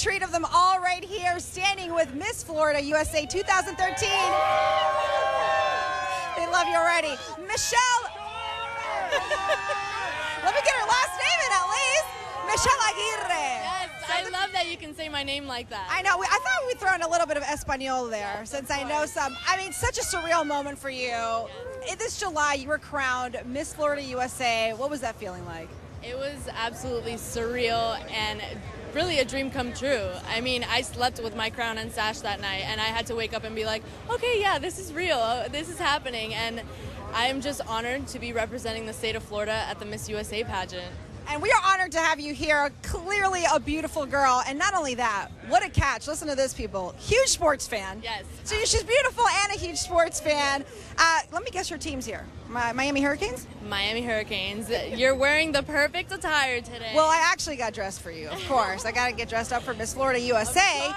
treat of them all right here, standing with Miss Florida USA 2013. They love you already. Michelle. Let me get her last name in at least. Michelle Aguirre. Yes, I love that you can say my name like that. I know. we- I thought we'd throw in a little bit of Espanol there since I know some. I mean, such a surreal moment for you. In This July, you were crowned Miss Florida USA. What was that feeling like? It was absolutely surreal and really a dream come true. I mean, I slept with my crown and sash that night, and I had to wake up and be like, okay, yeah, this is real. This is happening. And I'm just honored to be representing the state of Florida at the Miss USA pageant. And we are honored to have you here. Clearly a beautiful girl. And not only that, what a catch. Listen to this, people. Huge sports fan. Yes. So she's beautiful and a huge sports fan. Uh, let me guess your team's here. Mi- Miami Hurricanes? Miami Hurricanes, you're wearing the perfect attire today. Well, I actually got dressed for you, of course. I got to get dressed up for Miss Florida USA. course.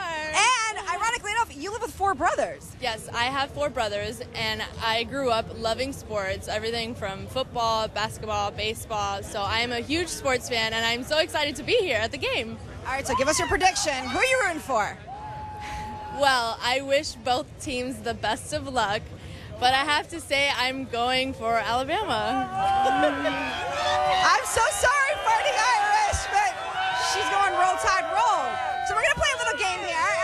And ironically enough, you live with four brothers. Yes, I have four brothers, and I grew up loving sports, everything from football, basketball, baseball. So I am a huge sports fan, and I'm so excited to be here at the game. All right, so give us your prediction. Who are you rooting for? Well, I wish both teams the best of luck, but I have to say I'm going for Alabama. I'm so sorry, Fighting Irish, but she's going roll tide roll. So we're gonna play a little game here, and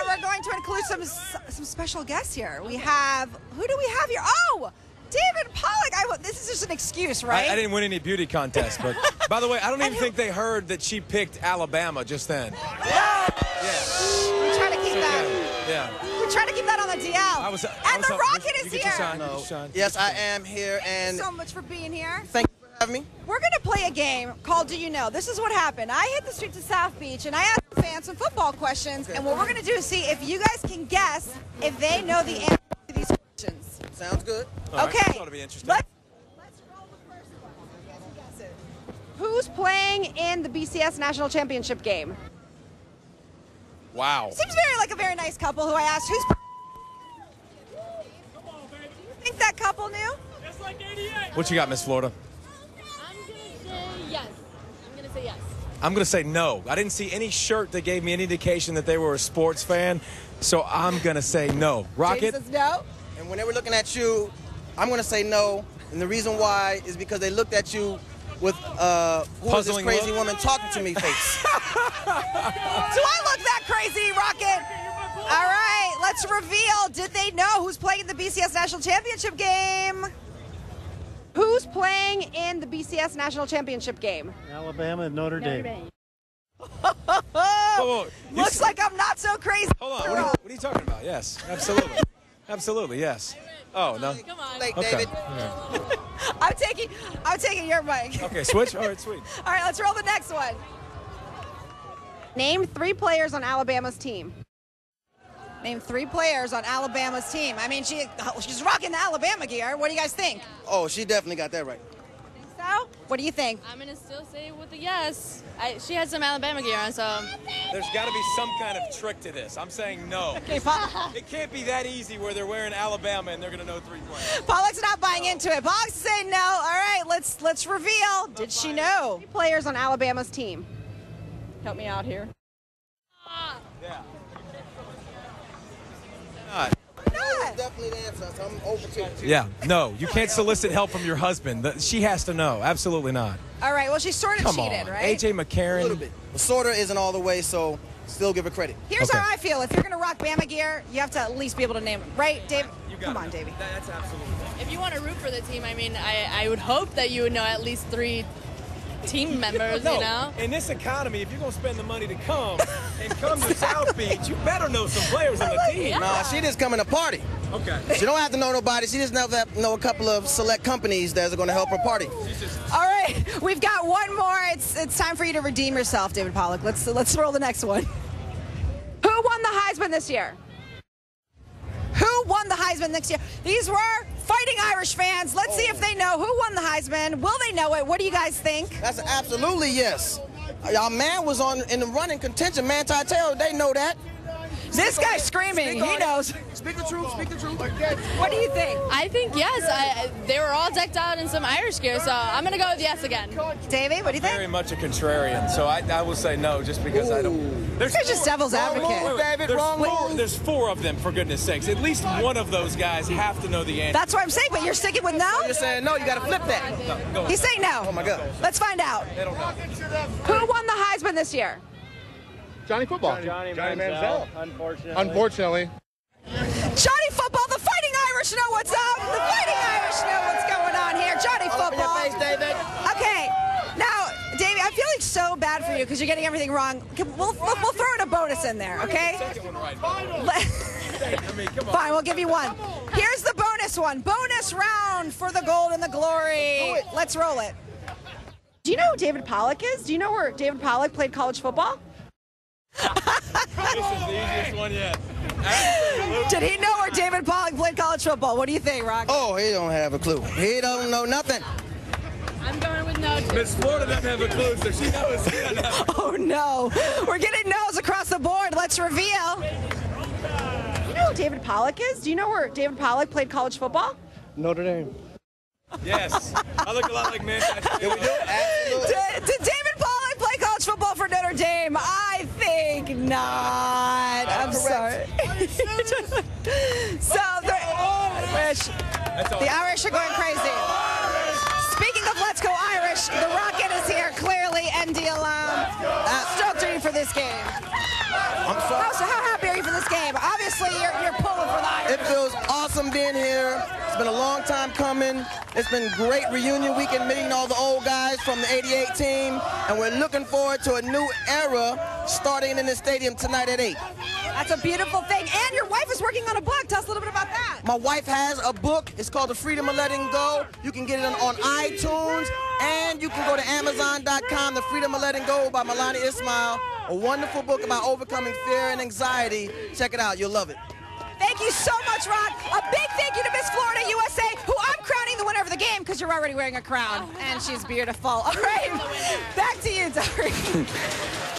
we're going to include some some special guests here. We have who do we have here? Oh, David Pollack. I this is just an excuse, right? I, I didn't win any beauty contest, but by the way, I don't even who- think they heard that she picked Alabama just then. Yeah, We try to keep that. Yeah. We try to keep that on the DL. I was, I and was the Rocket you is get here. shine, you get your shine. Yes, I am here, and so much for being here. thank you for having me. We're going to play a game called Do You Know? This is what happened. I hit the streets of South Beach and I asked the fans some football questions. And what we're going to do is see if you guys can guess if they know the answer to these questions. Sounds good. All right, okay. this ought to be interesting. Let's, let's roll the first one. Guess it. Who's playing in the BCS National Championship game? Wow. Seems very like a very nice couple who I asked who's. Do you think that couple knew? What you got, Miss Florida? I'm going to say yes. I'm going to say yes. I'm going to say no. I didn't see any shirt that gave me any indication that they were a sports fan, so I'm going to say no. Rocket? James says no. And when they were looking at you, I'm going to say no. And the reason why is because they looked at you with uh, who is this crazy look? woman talking to me face. Do I look that crazy, Rocket? All right, let's reveal. Did they know who's playing in the BCS National Championship game? Who's playing in the BCS National Championship game? Alabama and Notre, Dame. Oh, whoa, you looks s- like I'm not so crazy. Hold on. What are, you, what are you talking about? Yes, absolutely. absolutely, yes. Oh, no. Come on. Like Okay. David. I'm taking, I'm taking your mic. Okay, switch? All right, sweet. All right, let's roll the next one. Name three players on Alabama's team. Name three players on Alabama's team. I mean, she oh, she's rocking the Alabama gear. What do you guys think? Oh, she definitely got that right. So, what do you think? I'm going to still say with a yes. I, she had some Alabama gear on, so There's got to be some kind of trick to this. I'm saying no. Okay, Paul. It can't be that easy where they're wearing Alabama and they're going to know three players. Pollack's not buying into it. Pollack's saying no. All right, let's let's reveal. Did she know? Three players on Alabama's team. Help me out here. Not. Answer. So I'm open to it. Yeah, no. You can't solicit help from your husband. The- She has to know. Absolutely not. All right. Well, she sort of Come cheated, on. right? AJ McCarron. A little bit. But sorta isn't all the way, so still give her credit. Here's Okay. how I feel. If you're gonna rock Bama gear, you have to at least be able to name it, right, Dave? You got Come on, Davey. That- That's absolutely. if you want to root for the team, I mean, I, I would hope that you would know at least three team members, No, you know? in this economy, if you're going to spend the money to come and come to South Beach, you better know some players on the team. Nah, she just coming to party. Okay. She don't have to know nobody. She just know that know a couple of select companies that are going to help her party. All right, we've got one more. It's it's time for you to redeem yourself, David Pollack. Let's let's roll the next one. Who won the Heisman this year? Who won the Heisman next year? These were fighting Irish fans. Let's see if they know who won the Heisman. Will they know it? What do you guys think? That's absolutely yes. Y'all man was on in the running contention. Man, Tail, they know that. This guy's screaming. Speak He knows. Speak the truth. Speak the truth. What do you think? I think yes. I, they were all decked out in some Irish gear, so I'm gonna go with yes again. Davey, what do you think? Very much a contrarian, so I, I will say no, just because I don't. There's You're just devil's advocate. Wait, wait, David, there's, wrong four, there's four of them, for goodness sakes. At least one of those guys have to know the answer. That's what I'm saying, but you're sticking with no? You're saying no. You got to flip that. No, go He's saying no. Oh my God. Let's find out. They don't know. Who won the Heisman this year? Johnny Football. Johnny, Johnny Manziel, Manziel. Unfortunately. Unfortunately. Johnny Football, the Fighting Irish know what's up. The Fighting Irish know what's going on here. Johnny All up your Football. face, David. Okay, now, Davey, I'm feeling so bad for you because you're getting everything wrong. We'll, we'll, we'll throw in a bonus in there, okay? Second one right. Let- I mean, come on. Fine, we'll give you one. Here's the bonus one. Bonus round for the gold and the glory. Let's roll it. Do you know who David Pollack is? Do you know where David Pollack played college football? This is the easiest one yet. Absolutely. Did he know where David Pollack played college football? What do you think, Rock? Oh, he don't have a clue. He don't know nothing. I'm going with no. Miss Florida doesn't have a clue, so she knows. She doesn't have a Oh no, we're getting no's across the board. Let's reveal. You know who David Pollack is? Do you know where David Pollack played college football? Notre Dame. Yes. I look a lot like Manchester. Did we do it? Absolutely. Did, did David Pollack play college football for Notre Dame? I think not. I'm sorry. so the Irish, the Irish are going crazy. Speaking of Let's Go Irish, the Rocket is here clearly. ND alum. Stoked are you for this game? I'm sorry. How, so how happy are you for this game? Obviously, you're, you're pulling for the Irish. It feels awesome being here. It's been a long time coming. It's been great reunion weekend meeting all the old guys from the 88 team. And we're looking forward to a new era starting in the stadium tonight at 8. That's a beautiful thing. And your wife is working on a book. Tell us a little bit about that. My wife has a book. It's called The Freedom of Letting Go. You can get it on, on iTunes and you can go to Amazon.com. The Freedom of Letting Go by Milani Ismail. A wonderful book about overcoming fear and anxiety. Check it out. You'll love it. Thank you so much, Rock. A big thank you to Miss Florida USA, who I'm crowning the winner of the game because you're already wearing a crown. Oh and she's beautiful. All right. Back to you, Dari.